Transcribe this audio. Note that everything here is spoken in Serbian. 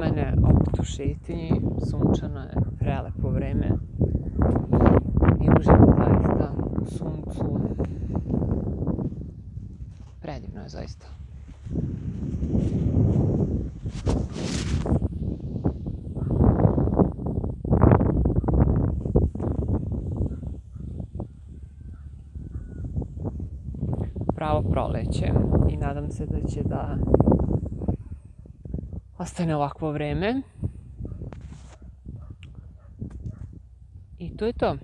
mene opet u šetinji, sunčano je, prelepo vreme i uživam zaista u suncu. Predivno je zaista. pravo proleće i nadam se da će da ostane ovakvo vreme. I to je to.